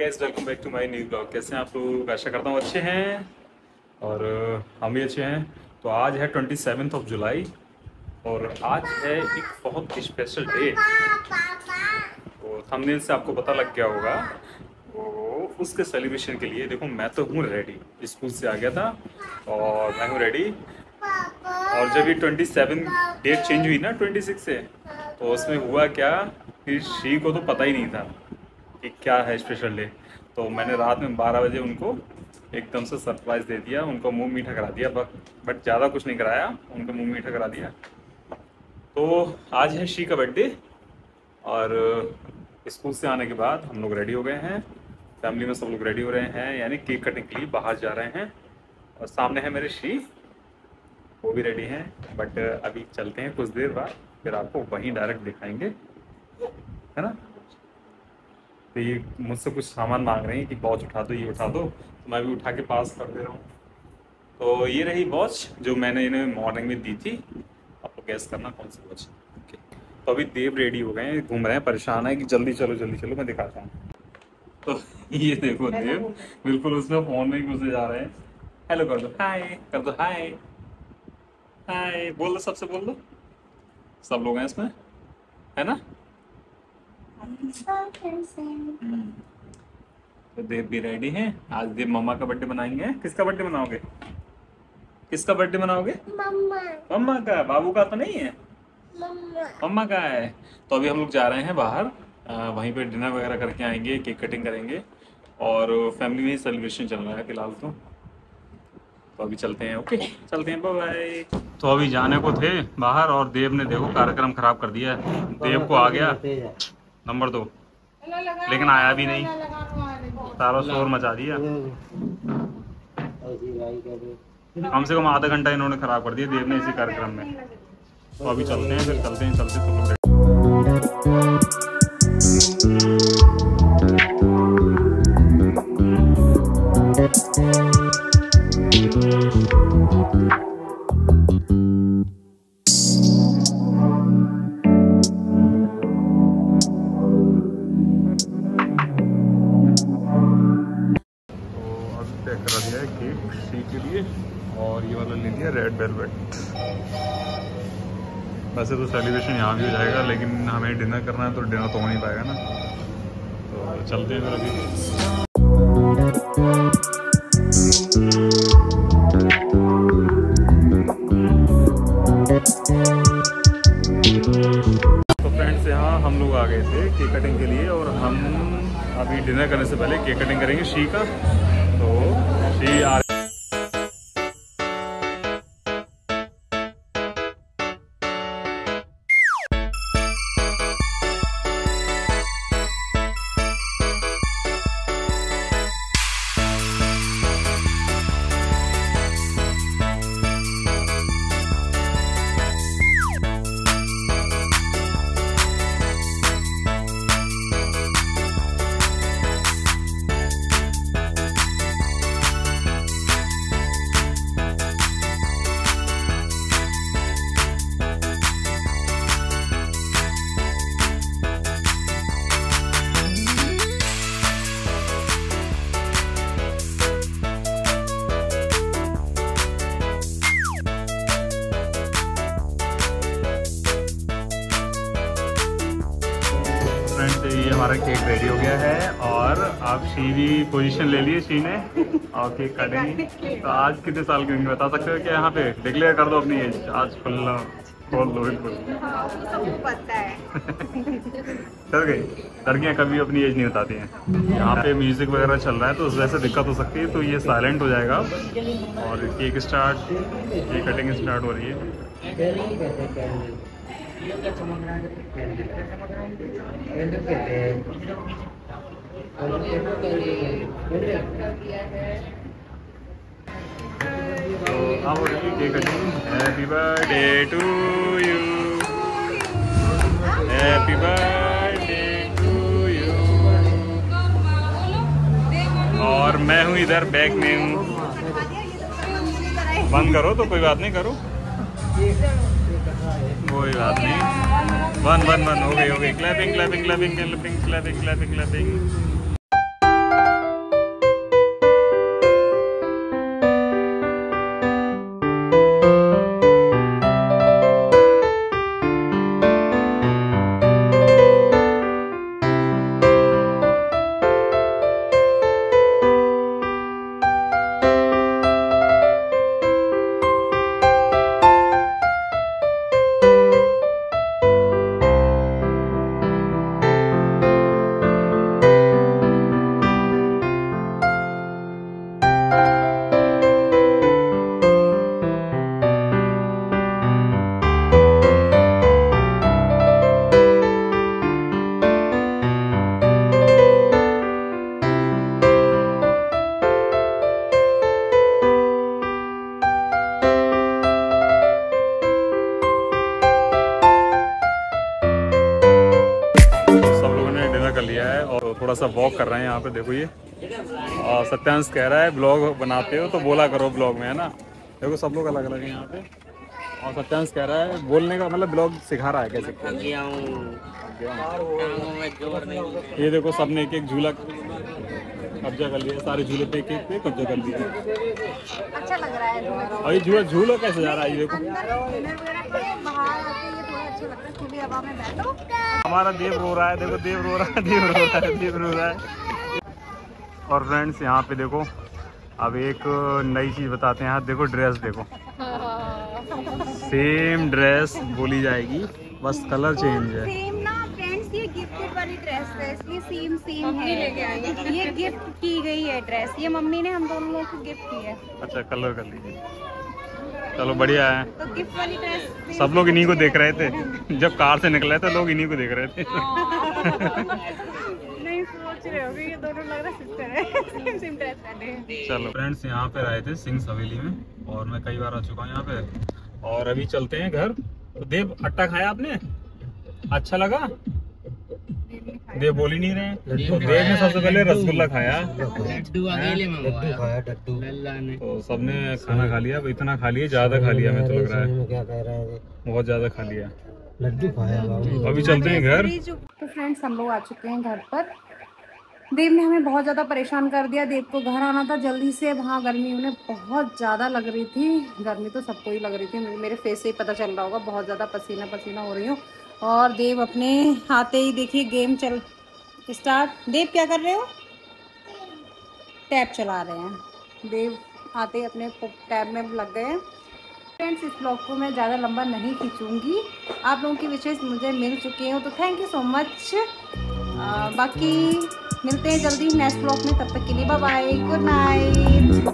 Guys welcome back to my new blog कैसे हैं आप लोग? आशा करता हूँ अच्छे हैं और हम भी अच्छे हैं। तो आज है ट्वेंटी सेवन्थ ऑफ़ जुलाई और आज है एक बहुत स्पेशल डे तो थंबनेल से आपको पता लग गया होगा तो उसके सेलिब्रेशन के लिए देखो, मैं तो हूँ रेडी स्कूल से आ गया था और मैं हूँ रेडी और जब ये ट्वेंटी सेवन डेट चेंज हुई ना ट्वेंटी सिक्स से तो उसमें हुआ क्या कि श्री को तो पता ही नहीं था। कि क्या है स्पेशल डे तो मैंने रात में बारह बजे उनको एकदम से सरप्राइज़ दे दिया, उनको मुँह मीठा करा दिया बट बट ज़्यादा कुछ नहीं कराया, उनको मुँह मीठा करा दिया। तो आज है शी का बर्थडे और, स्कूल से आने के बाद हम लोग रेडी हो गए हैं। फैमिली में सब लोग रेडी हो रहे हैं, यानी केक कटिंग के लिए बाहर जा रहे हैं। और सामने है मेरे श्री वो भी रेडी हैं बट अभी चलते हैं कुछ देर बाद, फिर आपको वहीं डायरेक्ट दिखाएँगे। है ना? तो ये मुझसे कुछ सामान मांग रहे हैं कि वॉच उठा दो ये उठा दो। तो मैं भी उठा के पास कर दे रहा हूँ। तो ये रही वॉच जो मैंने इन्हें मॉर्निंग में दी थी। आप लोग गैस करना कौन सी वॉच। ओके तो अभी देव रेडी हो गए हैं घूम रहे हैं परेशान है कि जल्दी चलो जल्दी चलो मैं दिखाता हूँ। तो ये देखो देव बिल्कुल उसमें फ़ोन में ही घुसे जा रहे हैं। हेलो कर दो। हाय कर दो। हाय हाय बोल दो सबसे बोल दो। सब लोग हैं इसमें? है ना? तो देव भी रेडी हैं। आज देव मम्मा का बर्थडे मनाएँगे। किसका बर्थडे मनाओगे? किसका बर्थडे मनाओगे? मम्मा। मम्मा का? बाबू का तो नहीं है? मम्मा। मम्मा का है। तो अभी हम लोग जा रहे हैं बाहर। अ, वहीं पे डिनर वगैरह करके आएँगे केक कटिंग करेंगे। और फैमिली में ही सेलिब्रेशन चल रहा है फ़िलहाल तो। तो अभी चलते हैं ओके चलते हैं बाय तो अभी जाने को थे बाहर और देव ने देखो कार्यक्रम खराब कर दिया देव को आ गया। नंबर दो। लेकिन आया भी नहीं। सारा शोर मचा दिया। कम से कम आधा घंटा इन्होंने खराब कर दिया देव ने इसी कार्यक्रम में। तो अभी चलते हैं फिर चलते हैं चलते वेलवेट वैसे तो सेलिब्रेशन यहाँ भी हो जाएगा, लेकिन हमें डिनर करना है तो डिनर तो हो नहीं पाएगा ना। तो चलते हैं फिर अभी। तो फ्रेंड्स यहाँ हम लोग आ गए थे केक कटिंग के लिए और हम अभी डिनर करने से पहले केक कटिंग करेंगे शी का। तो शी आ हमारा केक रेडी हो गया है और आप शी भी पोजीशन ले लिए शी ने। और केक काटेंगे तो आज कितने साल की बता सकते हो क्या यहाँ पे? डिक्लेयर कर दो अपनी एज आज खुलना खोल दो, बिल्कुल। चल गई। लड़कियाँ कभी अपनी एज नहीं बताती हैं। यहाँ पे म्यूज़िक वगैरह चल रहा है तो उस वजह से दिक्कत हो सकती है तो ये साइलेंट हो जाएगा। और cake start cake cutting start हो रही है। तो cutting happy birthday to you happy birthday to you और मैं हूँ इधर बैग में हूँ। बंद करो तो कोई बात नहीं, करो। कोई बात नहीं। वन वन वन, हो गई हो गई। Clapping clapping clapping clapping clapping clapping clapping थोड़ा सा वॉक कर रहे हैं यहाँ पे देखो ये। और सत्यांश कह रहा है ब्लॉग बनाते हो तो बोला करो ब्लॉग में है ना? देखो सब लोग अलग अलग हैं यहाँ पे। और सत्यांश कह रहा है बोलने का मतलब ब्लॉग सिखा रहा है कैसे? हूँ ये देखो सबने एक एक झूला कब्जा कर लिया सारे झूले पे एक एक पे कब्जा कर लिया। अच्छा लग रहा है। और ये झूला झूला कैसे जा रहा है ये देखो। हमारा देव रो रहा है देखो देव रो रहा है देव रो रहा है देव रो रहा है। और फ्रेंड्स यहाँ पे देखो अब एक नई चीज़ बताते हैं यहाँ देखो ड्रेस देखो। सेम ड्रेस बोली जाएगी बस कलर चेंज है। सेम ना फ्रेंड्स ये गिफ्टेड वाली ड्रेस है इसलिए सेम सेम है। ये गिफ्ट की गई है ड्रेस ये मम्मी ने हम दोनों को गिफ्ट की है। अच्छा कलर कर लीजिए। चलो बढ़िया है। तो गिफ्ट वाली ड्रेस सब लोग इन्हीं को देख रहे थे। जब कार से निकले थे लोग इन्हीं को देख रहे थे। नहीं सोच रहे हो ये दोनों लग रहा सिस्टर है। सेम सेम ड्रेस पहने चलो। फ्रेंड्स यहाँ पे आए थे सिंह हवेली में और मैं कई बार आ चुका हूँ यहाँ पे और अभी चलते हैं घर। तो देव अट्टा खाया आपने? अच्छा लगा? देव बोल ही नहीं रहे तो देव ने सबसे पहले रसगुल्ला खाया। लड्डू। अकेले मंगवाया। लल्ला ने। तो सबने खाना खा लिया अब इतना खा लिया ज़्यादा खा लिया मैं तो लग रहा है। क्या कह रहा है बहुत ज़्यादा खा लिया। लड्डू खाया अभी चलते हैं घर। तो फ्रेंड्स हम लोग आ चुके हैं घर पर। देव ने हमें बहुत ज़्यादा परेशान कर दिया। देव को घर आना था जल्दी से। वहाँ गर्मी उन्हें बहुत ज़्यादा लग रही थी। गर्मी तो सबको ही लग रही थी। मेरे फेस से ही पता चल रहा होगा बहुत ज़्यादा पसीना पसीना हो रही हूँ। और देव अपने आते ही देखिए गेम चल स्टार्ट देव, क्या कर रहे हो? टैब चला रहे हैं. देव आते ही अपने टैब में लग गए हैं. फ्रेंड्स इस ब्लॉग को मैं ज़्यादा लंबा नहीं खींचूँगी. आप लोगों की विशेष मुझे मिल चुकी हैं तो थैंक यू सो मच बाकी मिलते हैं जल्दी नेक्स्ट ब्लॉग में. तब तक के लिए बाय बाय गुड नाइट